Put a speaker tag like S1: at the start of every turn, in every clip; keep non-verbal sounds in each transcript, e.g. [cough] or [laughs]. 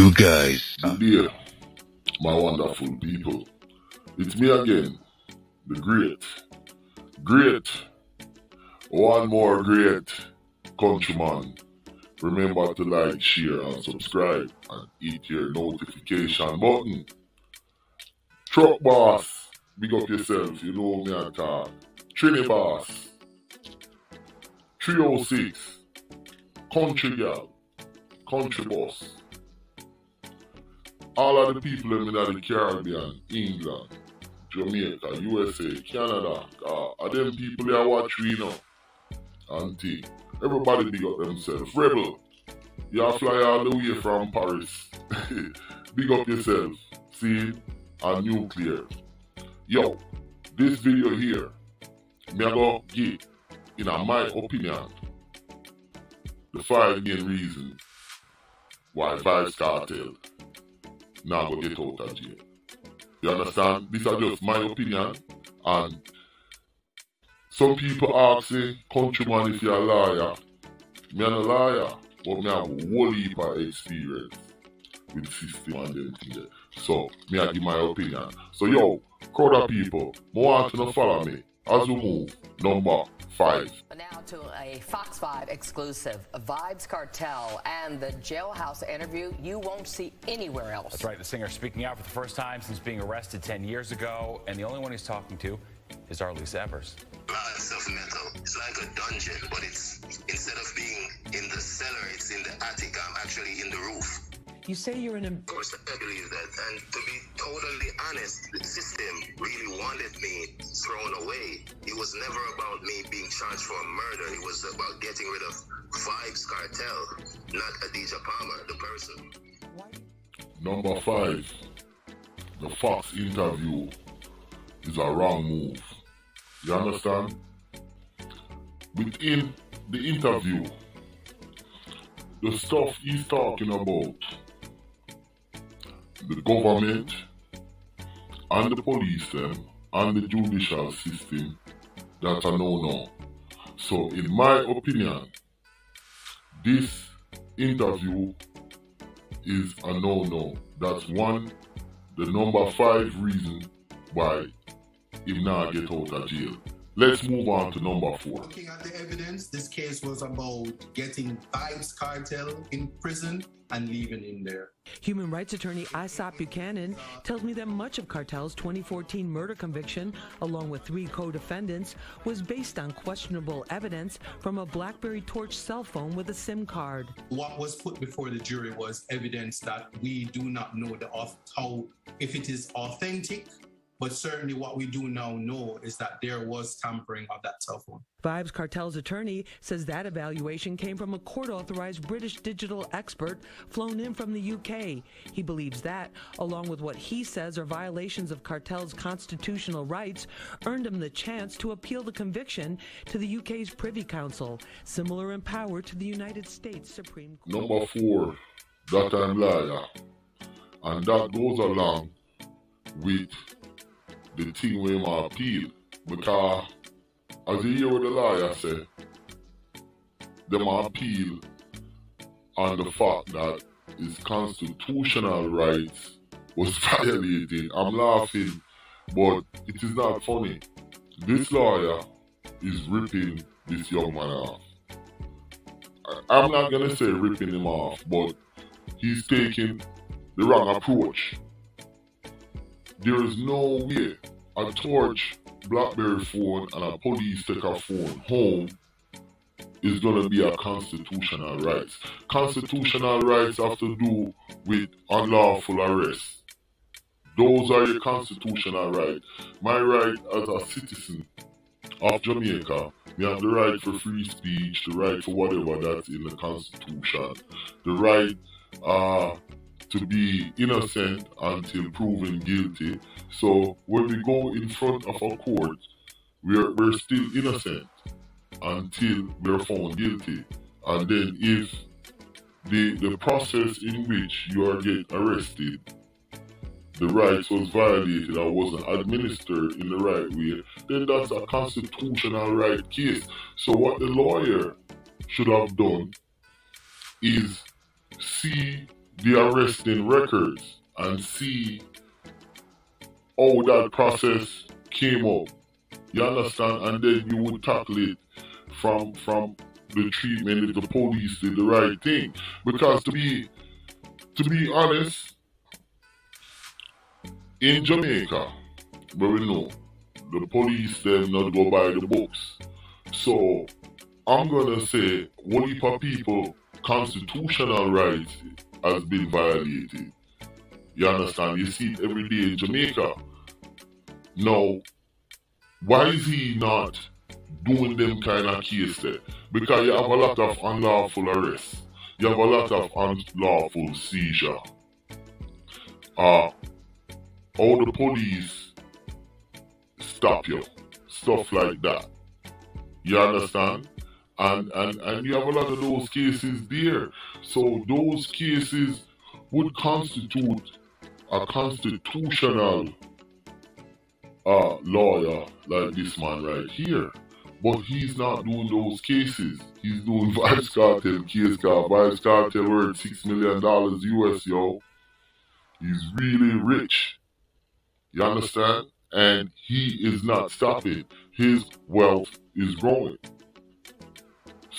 S1: You guys.
S2: Day, my wonderful people. It's me again, the great, great, one more great countryman. Remember to like, share, and subscribe, and hit your notification button. Truck boss, big up yourself, you know me I talk. Trini boss, 306, country girl, country boss. All of the people in the Caribbean, England, Jamaica, USA, Canada, uh, are them people that watch we know. Auntie, everybody big up themselves. Rebel, you fly all the way from Paris. [laughs] big up yourself. See, a nuclear. Yo, this video here, me go give, in my opinion, the five main reasons why Vybz Kartel now get out of jail. You understand? These are just my opinion. And some people ask me, countryman, if you're a liar. Me I'm a liar, but me have a whole heap of experience with the system and them things. So, me I give my opinion. So, yo, crowd of people, more want to follow me as we move. Number five.
S3: Now to a Fox 5 exclusive. Vybz Kartel and the jailhouse interview you won't see anywhere else.
S4: That's right. The singer speaking out for the first time since being arrested 10 years ago. And the only one he's talking to is Arlise Evers.
S5: A lot of stuff metal. It's like a dungeon, but it's instead of being in the cellar, it's in the attic. I'm actually in the roof.
S3: You say you're in a.
S5: Of course, I believe that. And to be totally honest, the system really wanted me thrown away. It was never about me being charged for a murder. It was about getting rid of Vybz Kartel, not Adidja Palmer, the person.
S2: Number five. The Fox interview is a wrong move. You understand? Within the interview, the stuff he's talking about, the government and the police them and the judicial system, that's a no-no. So in my opinion, this interview is a no-no. That's one, the number five reason why he not get out of jail. Let's move on to number four.
S6: Looking at the evidence, this case was about getting Vybz Kartel in prison and leaving him there.
S7: Human rights attorney Isat Buchanan tells me that much of Kartel's 2014 murder conviction, along with three co-defendants, was based on questionable evidence from a BlackBerry Torch cell phone with a SIM card.
S6: What was put before the jury was evidence that we do not know the how if it is authentic but certainly, what we do now know is that there was tampering of that cell phone.
S7: Vybz Kartel's attorney says that evaluation came from a court authorized British digital expert flown in from the UK. He believes that, along with what he says are violations of Kartel's constitutional rights, earned him the chance to appeal the conviction to the UK's Privy Council, similar in power to the United States Supreme
S2: Court. Number four, that I'm liar. And that goes along with the thing with my appeal. Because as you hear what the lawyer say, them appeal on the fact that his constitutional rights was [laughs] violated. I'm laughing, but it is not funny. This lawyer is ripping this young man off. I'm not gonna say ripping him off, but he's taking the wrong approach. There is no way a torch Blackberry phone and a police take a phone home is going to be a constitutional rights. Constitutional rights have to do with unlawful arrest. Those are your constitutional rights. My right as a citizen of Jamaica, we have the right for free speech, the right for whatever that's in the constitution, the right uh, to be innocent until proven guilty. So when we go in front of a court, we're, we're still innocent until we're found guilty. And then if the, the process in which you are get arrested, the rights was violated or wasn't administered in the right way, then that's a constitutional right case. So what the lawyer should have done is see the arresting records and see how that process came up. You understand? And then you would tackle it from from the treatment if the police did the right thing. Because to be to be honest, in Jamaica, where we know the police them not go by the books. So I'm gonna say if a people constitutional rights has been violated. You understand? You see it every day in Jamaica. Now, why is he not doing them kind of cases? Because you have a lot of unlawful arrests. You have a lot of unlawful seizure. Uh, all the police stop you. Stuff like that. You understand? And, and, and you have a lot of those cases there. So those cases would constitute a constitutional uh, lawyer like this man right here. But he's not doing those cases. He's doing [laughs] Vybz Kartel case called Vybz Kartel worth six million dollars US, yo. He's really rich. You understand? And he is not stopping. His wealth is growing.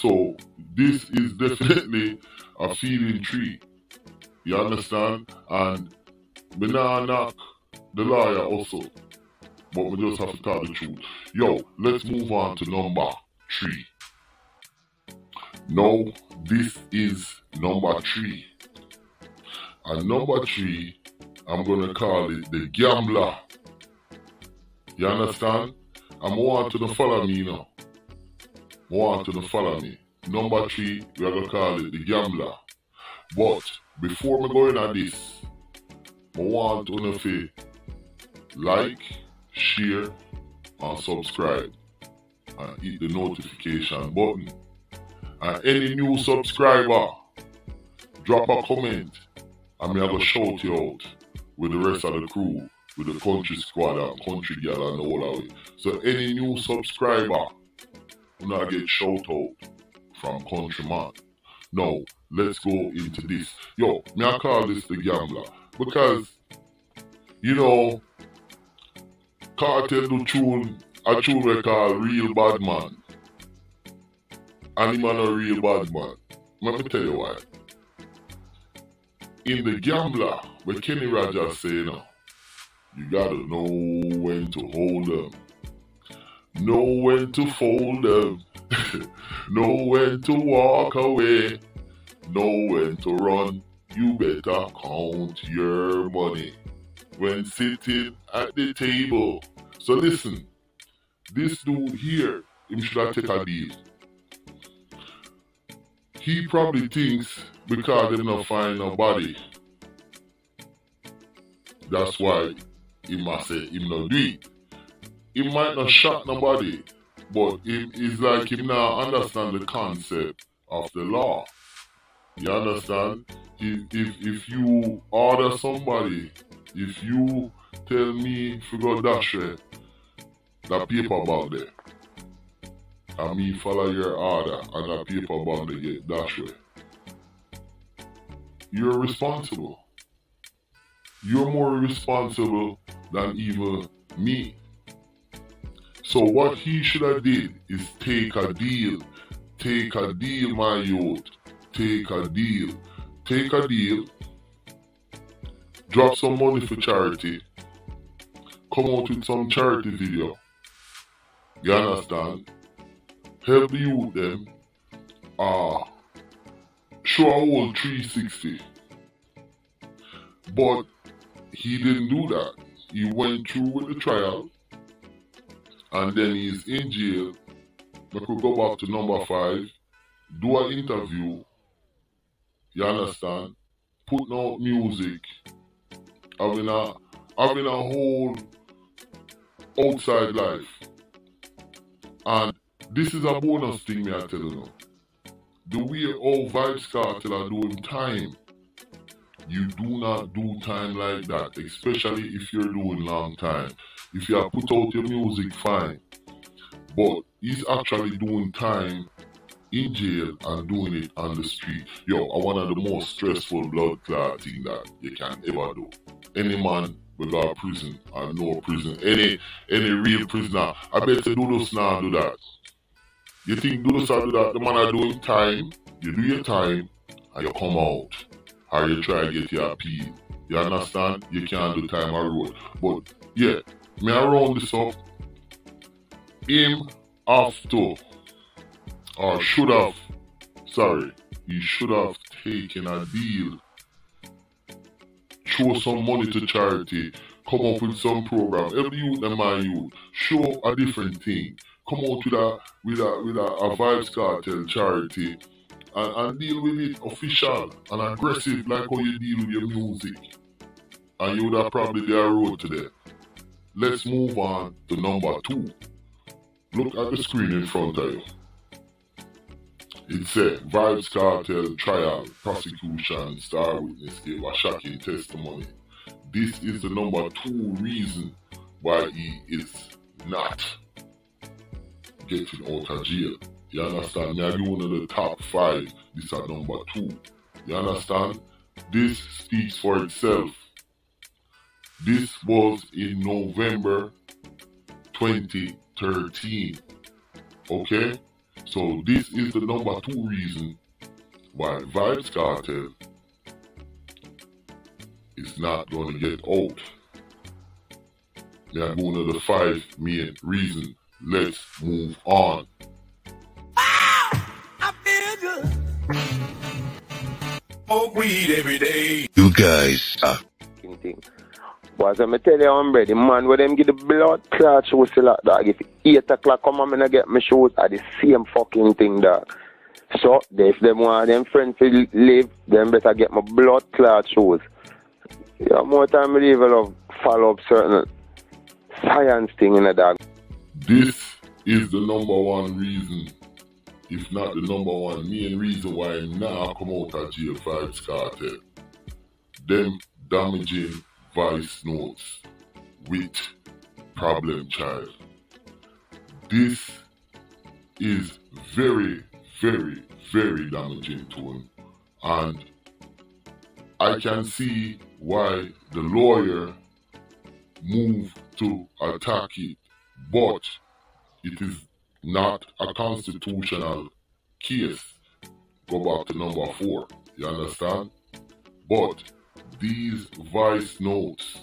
S2: So this is definitely a feeling tree. You understand? And we now knock the lawyer also. But we just have to tell the truth. Yo, let's move on to number three. No, this is number three. And number three, I'm gonna call it the gambler. You understand? I'm want to the follow me now. Want to follow me. Number three, we are gonna call it the gambler. But before me going on this, I want to to like, share, and subscribe. And hit the notification button. And any new subscriber, drop a comment and me have a shout you out with the rest of the crew, with the country squad and country girl and all of it. So any new subscriber will not get shout out from countryman. Now, let's go into this. Yo, me I call this the gambler because, you know, Kartel do tune, a tune Real Bad Man. And a real bad man. Let me tell you why. In the gambler, where Kenny Rogers say, you gotta know when to hold them, know when to fold them, [laughs] know when to walk away, know when to run. You better count your money when sitting at the table. So listen, this dude here, him should have take a deal. He probably thinks because they don't find nobody. That's why he must say him not do it. He might not shot nobody, but it is like him now understand the concept of the law. You understand? If, if, if you order somebody, if you tell me if you go dash it, that paper about there, and me follow your order and that paper bound to get dash way, you're responsible. You're more responsible than even me. So what he should have did is take a deal. Take a deal, my youth take a deal. Take a deal. Drop some money for charity. Come out with some charity video. You understand? Help the youth them. Ah. Uh, show a whole 360. But he didn't do that. He went through with the trial. And then he's in jail. We could go back to number five. Do an interview you understand? Putting out music, having a having a whole outside life. And this is a bonus thing me I tell you now. The way all Vybz Kartel are doing time, you do not do time like that, especially if you're doing long time. If you have put out your music, fine. But he's actually doing time in jail and doing it on the street, yo, are one of the most stressful blood clot thing that you can ever do. Any man without prison or no prison, any any real prisoner, I bet you do this now do that. You think do this do that, the man are doing time, you do your time, and you come out. Or you try to get your appeal. You understand? You can't do time on road. But yeah, me I round this up. Him after or should have sorry, he should have taken a deal. Show some money to charity. Come up with some program. Every youth and my youth. Show a different thing. Come out with a with a with a, a Vybz Kartel charity and, and deal with it official and aggressive like how you deal with your music. And you would have probably their road to there. Let's move on to number two. Look at the screen in front of you. It said Vybz Kartel trial, prosecution, star witness gave a shocking testimony. This is the number two reason why he is not getting out of jail. You understand? Me, I one of the top five. This is number two. You understand? This speaks for itself. This was in November 2013. Okay? So this is the number two reason why Vybz Kartel is not going to get out. They are one of the five main reasons. Let's move on. Ah!
S1: Smoke weed every day.
S8: You guys are.
S9: Thing. But as I tell you, hombre, the man where them get the blood clot shoes like that. If 8 o'clock come and I get my shoes are the same fucking thing dog. So if them want them friends to live, them better get my blood clot shoes. Yeah, more time I leave love follow up certain science thing in the dog.
S2: This is the number one reason, if not the number one main reason why now come out of jail Vybz Kartel. Them damaging voice notes with problem child. This is very, very, very damaging to him. And I can see why the lawyer moved to attack it, but it is not a constitutional case. Go back to number four. You understand? But these voice notes,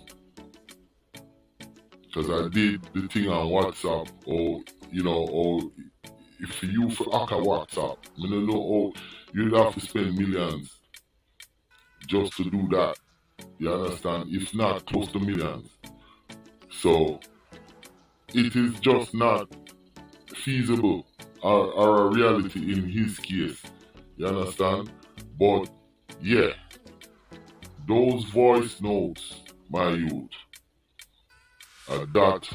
S2: because I did the thing on WhatsApp, or you know, or if you for hack a WhatsApp, I know, oh, you'd have to spend millions just to do that. You understand? If not, close to millions. So it is just not feasible or, or a reality in his case. You understand? But yeah, those voice notes, my youth, are that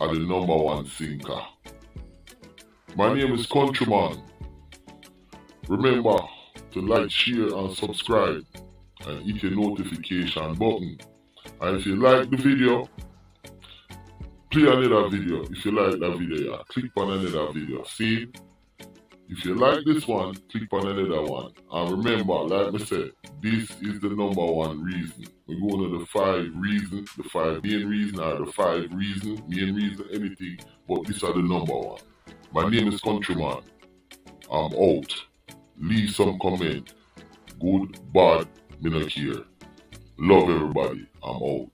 S2: are the number one sinker. My name is Countryman. Remember to like, share, and subscribe, and hit the notification button. And if you like the video, play another video. If you like that video, yeah, click on another video. See? If you like this one, click on another one. And remember, like I said, this is the number one reason. We're going to the five reasons, the five main reasons, or the five reasons, main reason, anything, but these are the number one. My name is Countryman. I'm out. Leave some comment. Good, bad, me not care. Love everybody. I'm out.